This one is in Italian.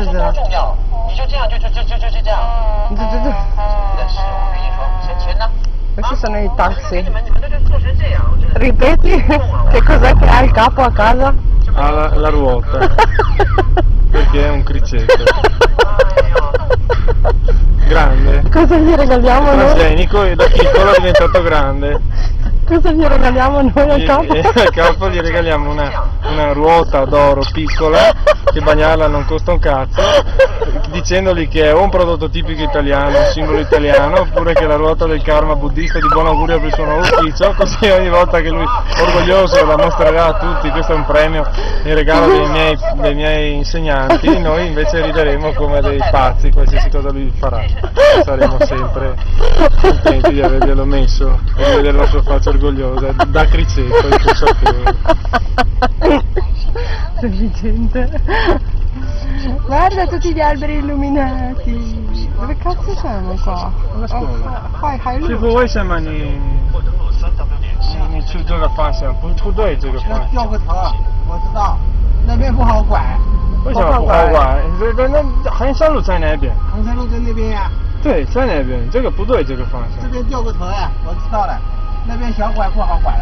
哎，那么是多重要？你就这样，就就就就就就这样。对对对。但是我跟你说，钱钱呢？ Questi sono i 给 taxi. 你们，你们这就做成这样，我真的。 Ripeti, che cos'è che ha il capo a casa? Ha la, la ruota, perché è un criceto. Eh, io- Grande, Cosa gli regaliamo noi? transgenico e da piccolo è diventato grande. Cosa gli regaliamo noi al Gli- capo? e al capo gli regaliamo una, una ruota d'oro piccola, che bagnarla non costa un cazzo, dicendogli che è un prodotto tipico italiano, un simbolo italiano, oppure che è la ruota del karma buddista di buon augurio per il suo nuovo ufficio, così ogni volta che lui orgoglioso la mostrerà a tutti, questo è un premio in regalo dei miei, dei miei insegnanti, noi invece rideremo come dei pazzi qualsiasi cosa lui farà. Saremo sempre contenti di averglielo messo e di vedere la sua faccia orgogliosa, da criceto, inconsapevole. Sufficiente. Guarda tutti gli alberi illuminati. Dove cazzo siamo qua? Alla scuola. Oh, 快还师路傅，为什么你你你去这个方向，不不对这个方向？掉个头，我知道，那边不好拐，为什么不好拐？这个那衡山路在哪边？衡山路在那边呀、对，在那边，这个不对这个方向这。边掉个头呀，我知道了，那边小拐不好拐。